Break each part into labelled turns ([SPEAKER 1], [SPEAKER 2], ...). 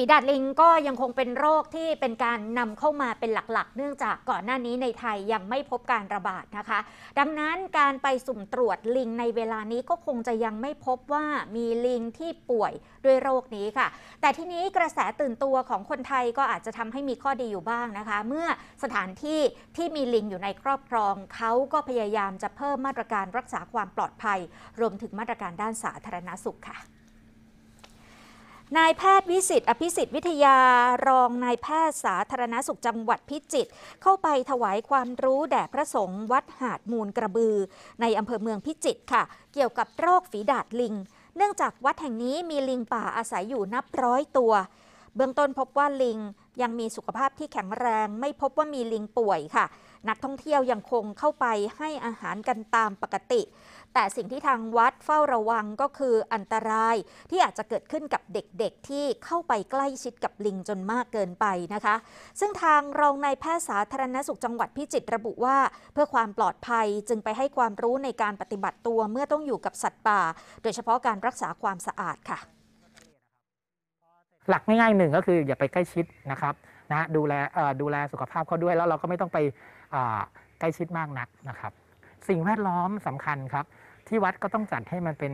[SPEAKER 1] ฝีดาดลิงก็ยังคงเป็นโรคที่เป็นการนำเข้ามาเป็นหลักๆ เนื่องจากก่อนหน้านี้ในไทยยังไม่พบการระบาดนะคะ ดังนั้นการไปสุ่มตรวจลิงในเวลานี้ก็คงจะยังไม่พบว่ามีลิงที่ป่วยด้วยโรคนี้ค่ะ แต่ที่นี้กระแสตื่นตัวของคนไทยก็อาจจะทำให้มีข้อดีอยู่บ้างนะคะ เมื่อสถานที่ที่มีลิงอยู่ในครอบครองเขาก็พยายามจะเพิ่มมาตรการรักษาความปลอดภัย รวมถึงมาตรการด้านสาธารณสุขค่ะ นายแพทย์วิสิตอภิสิทธิ์วิทยารองนายแพทย์สาธารณสุขจังหวัดพิจิตรเข้าไปถวายความรู้แด่พระสงฆ์วัดหาดมูลกระบือ ในอำเภอเมืองพิจิตรค่ะ เกี่ยวกับโรคฝีดาดลิง เนื่องจากวัดแห่งนี้มีลิงป่าอาศัยอยู่นับร้อยตัว เบื้องต้นพบว่าลิงยังมีสุขภาพที่แข็งแรง ไม่พบว่ามีลิงป่วยค่ะ นักท่องเที่ยวยังคงเข้าไปให้อาหารกันตามปกติ แต่สิ่งที่ทางวัดเฝ้าระวังก็คืออันตรายที่อาจจะเกิดขึ้นกับเด็กๆ ที่เข้าไปใกล้ชิดกับลิงจนมากเกินไปนะคะ ซึ่งทางรองนายแพทย์สาธารณสุขจังหวัดพิจิตรระบุว่า เพื่อความปลอดภัยจึงไปให้ความรู้ในการปฏิบัติตัวเมื่อต้องอยู่กับสัตว์ป่า โดยเฉพาะการรักษาความสะอาดค่ะ
[SPEAKER 2] หลักง่ายๆหนึ่งก็คืออย่าไปใกล้ชิดนะครับนะดูแลดูแลสุขภาพเขาด้วยแล้วเราก็ไม่ต้องไปใกล้ชิดมากนักนะครับ สิ่งแวดล้อมสำคัญครับ ที่วัดก็ต้องจัดให้มันเป็น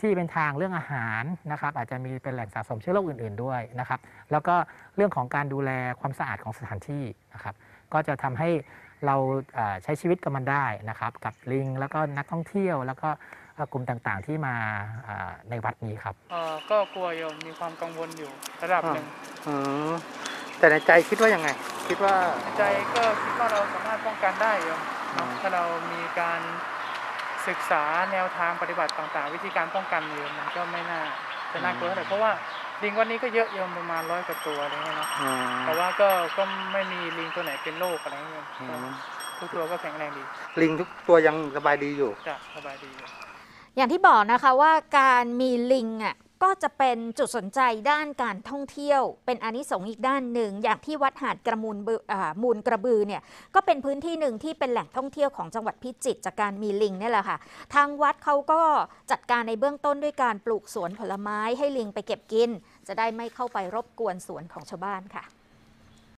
[SPEAKER 2] ที่เป็นทางเรื่องอาหารนะครับ อาจจะมีเป็นแหล่งสะสมเชื้อโรคอื่น ๆด้วยนะครับ แล้วก็เรื่องของการดูแลความสะอาดของสถานที่นะครับ ก็จะทำให้เราใช้ชีวิตกับมันได้นะครับ กับลิงแล้วก็นักท่องเที่ยวแล้วก็ กลุ่มต่างๆที่มาอ่าในวัดนี้ครับ
[SPEAKER 3] เอ่อก็กลัวโยมมีความกังวลอยู่ระดับหนึ่ง
[SPEAKER 4] อืมแต่ในใจคิดว่ายังไง คิดว่า
[SPEAKER 3] ในใจก็คิดว่าเราสามารถป้องกันได้โยม
[SPEAKER 4] อืม
[SPEAKER 3] ถ้าเรามีการศึกษาแนวทางปฏิบัติต่างๆ วิธีการป้องกันอยู่มันก็ไม่น่าจะน่ากลัวเท่าไหร่เพราะว่าลิงวันนี้ก็เยอะโยมประมาณร้อยกว่าตัวอะไรเงี้ยเนาะ
[SPEAKER 4] อืม
[SPEAKER 3] แต่ว่าก็ก็ไม่มีลิงตัวไหนเป็นโรคอะไรเงี้ย
[SPEAKER 4] อืม
[SPEAKER 3] ทุกตัวก็แข็งแรงดี
[SPEAKER 4] ลิงทุกตัวยังสบายดีอยู่
[SPEAKER 3] จะสบายดีโยม
[SPEAKER 1] อย่างที่บอกนะคะว่าการมีลิงอะก็จะเป็นจุดสนใจด้านการท่องเที่ยว เป็นอนิสงส์อีกด้านหนึ่ง อย่างที่วัดหาดกระมูลมูลกระบือเนี่ยก็เป็นพื้นที่หนึ่งที่เป็นแหล่งท่องเที่ยวของจังหวัดพิจิตรจากการมีลิงเนี่ยแหละค่ะ ทางวัดเขาก็จัดการในเบื้องต้นด้วยการปลูกสวนผลไม้ให้ลิงไปเก็บกิน จะได้ไม่เข้าไปรบกวนสวนของชาวบ้านค่ะ